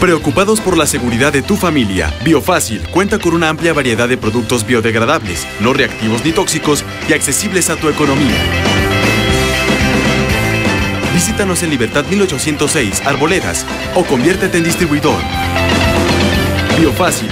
Preocupados por la seguridad de tu familia, Biofácil cuenta con una amplia variedad de productos biodegradables, no reactivos ni tóxicos y accesibles a tu economía. Visítanos en Libertad 1806, Arboledas, o conviértete en distribuidor. Biofácil,